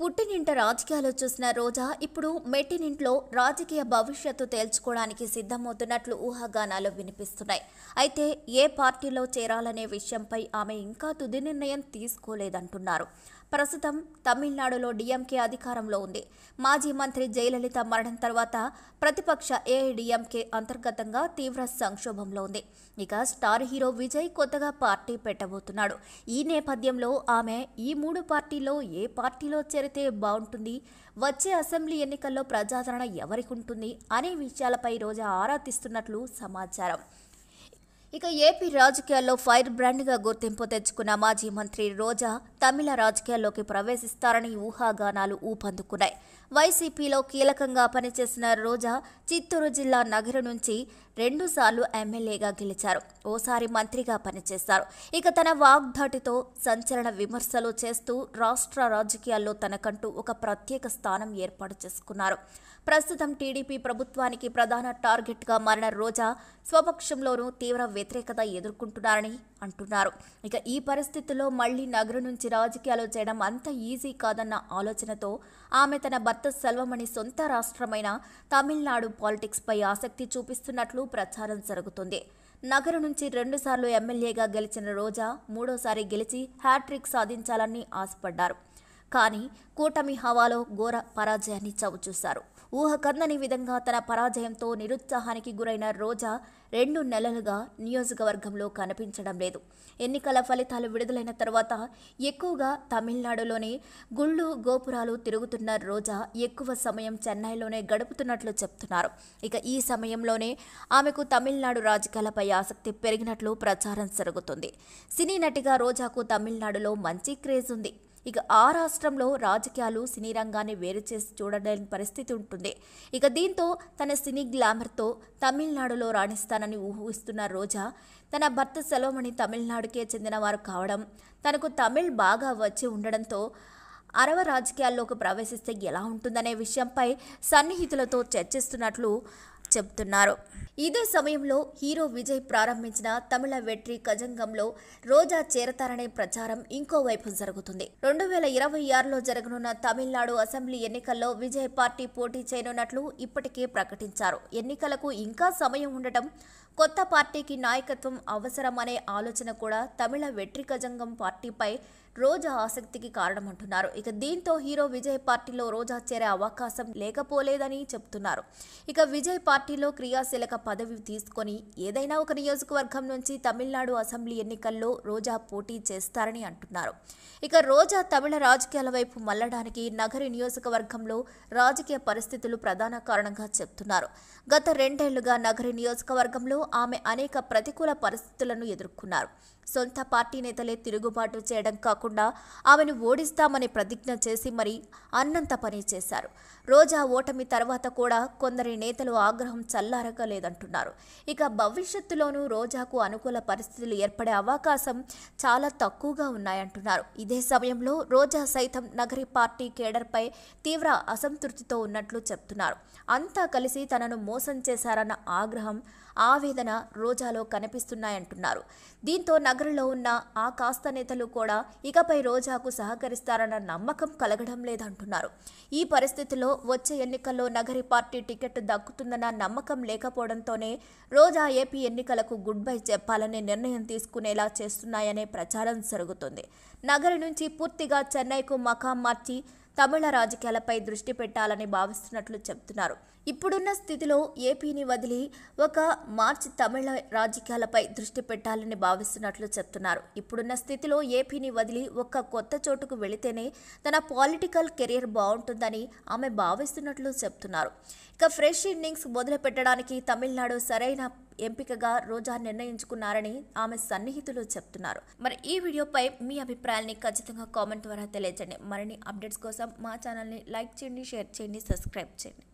పుట్టినింట రాజకీయాలు చూసిన రోజా ఇప్పుడు మెట్టినింట్లో రాజకీయ భవిష్యత్తు తేల్చుకోవడానికి సిద్ధమవుతున్నట్లు ఊహాగానాలు వినిపిస్తున్నాయి. అయితే ఏ పార్టీలో చేరాలనే విషయంపై ఆమె ఇంకా తుది నిర్ణయం తీసుకోలేదంటున్నారు. ప్రస్తుతం తమిళనాడులో డిఎంకే అధికారంలో ఉంది. మాజీ మంత్రి జయలలిత మరణం తర్వాత ప్రతిపక్ష ఏఐడిఎంకే అంతర్గతంగా తీవ్ర సంక్షోభంలో ఉంది. ఇక స్టార్ హీరో విజయ్ కొత్తగా పార్టీ పెట్టబోతున్నాడు. ఈ నేపథ్యంలో ఆమె ఈ మూడు పార్టీలో ఏ పార్టీలో చేరితే బాగుంటుంది వచ్చే అసెంబ్లీ ఎన్నికల్లో ప్రజాదరణ ఎవరికి ఉంటుంది అనే విషయాలపై రోజా ఆరా తీస్తున్నట్లు సమాచారం. ఇక ఏపీ రాజకీయాల్లో ఫైర్ బ్రాండ్గా గుర్తింపు తెచ్చుకున్న మాజీ మంత్రి రోజా తమిళ రాజకీయాల్లోకి ప్రవేశిస్తారని ఊహాగానాలు ఊపందుకున్నాయి. వైసీపీలో కీలకంగా పనిచేసిన రోజా చిత్తూరు జిల్లా నగరం నుంచి రెండుసార్లు ఎమ్మెల్యేగా గెలిచారు. ఓసారి మంత్రిగా పనిచేశారు. ఇక తన వాగ్ధాటితో సంచలన విమర్శలు చేస్తూ రాష్ట్ర రాజకీయాల్లో తనకంటూ ఒక ప్రత్యేక స్థానం ఏర్పాటు చేసుకున్నారు. ప్రస్తుతం టీడీపీ ప్రభుత్వానికి ప్రధాన టార్గెట్గా మారిన రోజా స్వపక్షంలోనూ తీవ్ర వ్యతిరేకత ఎదుర్కొంటున్నారని అంటున్నారు. ఇక ఈ పరిస్థితుల్లో మళ్ళీ నగరం నుంచి రాజకీయాలు చేయడం అంత ఈజీ కాదన్న ఆలోచనతో ఆమె తన భర్త సెల్వమణి సొంత రాష్ట్రమైన తమిళనాడు పాలిటిక్స్పై ఆసక్తి చూపిస్తున్నట్లు ప్రచారం జరుగుతుంది. నగరం నుంచి రెండుసార్లు ఎమ్మెల్యేగా గెలిచిన రోజా మూడోసారి గెలిచి హ్యాట్రిక్ సాధించాలని ఆశపడ్డారు. కానీ కూటమి హవాలో ఘోర పరాజయాన్ని చవిచూశారు. ఊహకందని విధంగా తన పరాజయంతో నిరుత్సాహానికి గురైన రోజా రెండు నెలలుగా నియోజకవర్గంలో కనిపించడం లేదు. ఎన్నికల ఫలితాలు విడుదలైన తర్వాత ఎక్కువగా తమిళనాడులోనే గుళ్ళు గోపురాలు తిరుగుతున్న రోజా ఎక్కువ సమయం చెన్నైలోనే గడుపుతున్నట్లు చెప్తున్నారు. ఇక ఈ సమయంలోనే ఆమెకు తమిళనాడు రాజకీయాలపై ఆసక్తి పెరిగినట్లు ప్రచారం జరుగుతుంది. సినీ నటిగా రోజాకు తమిళనాడులో మంచి క్రేజ్ ఉంది. ఇక ఆ రాష్ట్రంలో రాజకీయాలు సినీ రంగాన్ని వేరు చేసి చూడలేని పరిస్థితి ఉంటుంది. ఇక దీంతో తన సినీ గ్లామర్తో తమిళనాడులో రాణిస్తానని ఊహిస్తున్న రోజా తన భర్త సెలవుమణి తమిళనాడుకే చెందినవారు కావడం తనకు తమిళ్ బాగా వచ్చి ఉండడంతో అరవ రాజకీయాల్లోకి ప్రవేశిస్తే ఎలా ఉంటుందనే విషయంపై సన్నిహితులతో చర్చిస్తున్నట్లు చెబుతున్నారు. ఇదే సమయంలో హీరో విజయ్ ప్రారంభించిన తమిళ వెట్రి కజంగంలో రోజా చేరతారనే ప్రచారం ఇంకోవైపు జరుగుతుంది. రెండు వేల ఇరవై ఆరులో జరగనున్న తమిళనాడు అసెంబ్లీ ఎన్నికల్లో విజయ్ పార్టీ పోటీ చేయనున్నట్లు ఇప్పటికే ప్రకటించారు. ఎన్నికలకు ఇంకా సమయం ఉండటం కొత్త పార్టీకి నాయకత్వం అవసరమనే ఆలోచన కూడా తమిళ వెట్రి కజంగం పార్టీపై రోజా ఆసక్తికి కారణమంటున్నారు. ఇక దీంతో హీరో విజయ్ పార్టీలో రోజా చేరే అవకాశం లేకపోలేదని చెప్తున్నారు ఇక విజయ్ పార్టీ పార్టీలో క్రియాశీలక పదవి తీసుకొని ఏదైనా ఒక నియోజకవర్గం నుంచి తమిళనాడు అసెంబ్లీ ఎన్నికల్లో రోజా పోటీ చేస్తారని అంటున్నారు. ఇక రోజా తమిళ రాజకీయాల వైపు మళ్ళడానికి నగరి నియోజకవర్గంలో రాజకీయ పరిస్థితులు ప్రధాన కారణంగా చెప్తున్నారు. గత రెండేళ్ళుగా నగరి నియోజకవర్గంలో ఆమె అనేక ప్రతికూల పరిస్థితులను ఎదుర్కొన్నారు. సొంత పార్టీ నేతలే తిరుగుబాటు చేయడం కాకుండా ఆమెను ఓడిస్తామని ప్రతిజ్ఞ చేసి మరీ అన్నంత పని చేశారు. రోజా ఓటమి తర్వాత కూడా కొందరి నేతలు ఆగ్రహం చల్లారకలేదంటున్నారు. ఇక భవిష్యత్తులోనూ రోజాకు అనుకూల పరిస్థితులు ఏర్పడే అవకాశం చాలా తక్కువగా ఉన్నాయంటున్నారు. ఇదే సమయంలో రోజా సైతం నగరి పార్టీ కేడర్పై తీవ్ర అసంతృప్తితో ఉన్నట్లు చెప్తున్నారు. అంతా కలిసి తనను మోసం చేశారన్న ఆగ్రహం ఆవేదన రోజాలో కనిపిస్తున్నాయంటున్నారు. దీంతో నగరంలో ఉన్న ఆ కాస్త నేతలు కూడా ఇకపై రోజాకు సహకరిస్తారన్న నమ్మకం కలగడం లేదంటున్నారు. ఈ పరిస్థితిలో వచ్చే ఎన్నికల్లో నగరి పార్టీ టికెట్ దక్కుతుందన్న నమ్మకం లేకపోవడంతోనే రోజా ఏపీ ఎన్నికలకు గుడ్ బై చెప్పాలనే నిర్ణయం తీసుకునేలా చేస్తున్నాయనే ప్రచారం జరుగుతుంది. నగరి నుంచి పూర్తిగా చెన్నైకు మకాం మార్చి తమిళ రాజకీయాలపై దృష్టి పెట్టాలని భావిస్తున్నట్లు చెబుతున్నారు. ఇప్పుడున్న స్థితిలో ఏపీని వదిలి ఒక మార్చి తమిళ రాజకీయాలపై దృష్టి పెట్టాలని భావిస్తున్నట్లు చెప్తున్నారు. ఇప్పుడున్న స్థితిలో ఏపీని వదిలి ఒక కొత్త చోటుకు వెళితేనే తన పాలిటికల్ కెరీర్ బాగుంటుందని ఆమె భావిస్తున్నట్లు చెప్తున్నారు. ఇక ఫ్రెష్ ఇన్నింగ్స్ మొదలు పెట్టడానికి తమిళనాడు సరైన ఎంపికగా రోజా నిర్ణయించుకున్నారని ఆమె సన్నిహితులు చెప్తున్నారు. మరి ఈ వీడియోపై మీ అభిప్రాయాల్ని ఖచ్చితంగా కామెంట్ ద్వారా తెలియజేయండి. మరిన్ని అప్డేట్స్ కోసం మా ఛానల్ని లైక్ చేయండి షేర్ చేయండి సబ్స్క్రైబ్ చేయండి.